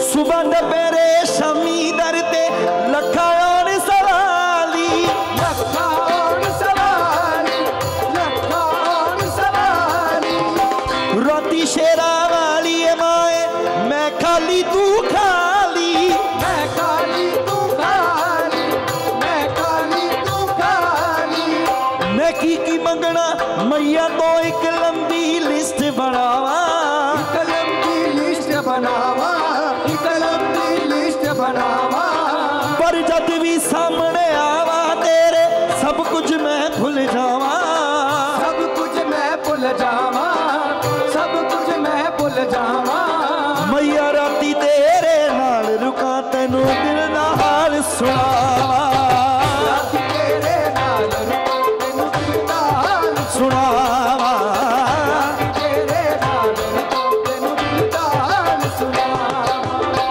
ਸੁਬਾ ਦੁਪਹਿਰੇ ਸ਼ਾਮੀ ਦਰ ਤੇ ਲੱਖਾਂ ਆਣ ਸਵਾਲੀ। ਲੱਖਾਂ ਆਉਣ ਸਵਾਰੀ ਲੱਖਾਂ ਆਉਣ ਸਵਾਰੀ ਰਾਤੀ ਸ਼ੇਰਾ ਵਾਲੀ ਏ ਮਾਏ ਮੈਂ ਖਾਲੀ ਤੂੰ ਖਾਲੀ। ਮੈਂ ਕਾਲੀ ਤੂੰ ਖਾਲੀ ਮੈਂ ਕਾਲੀ ਤੂੰ ਖਾਲੀ। ਮੈਂ ਕੀ ਕੀ ਮੰਗਣਾ ਮਈਆ ਪਰ ਜਦ ਵੀ ਸਾਹਮਣੇ ਆਵਾ ਤੇਰੇ ਸਭ ਕੁਝ ਮੈਂ ਭੁੱਲ ਜਾਵਾਂ। ਸਭ ਕੁਝ ਮੈਂ ਭੁੱਲ ਜਾਵਾਂ ਸਭ ਕੁਝ ਮੈਂ ਭੁੱਲ ਜਾਵਾਂ। ਮਈਆ ਰਾਤੀ ਤੇਰੇ ਨਾਲ ਰੁਕਾਂ ਤੈਨੂੰ ਦਿਲ ਦਾ ਹਾਲ ਸੁਣਾ।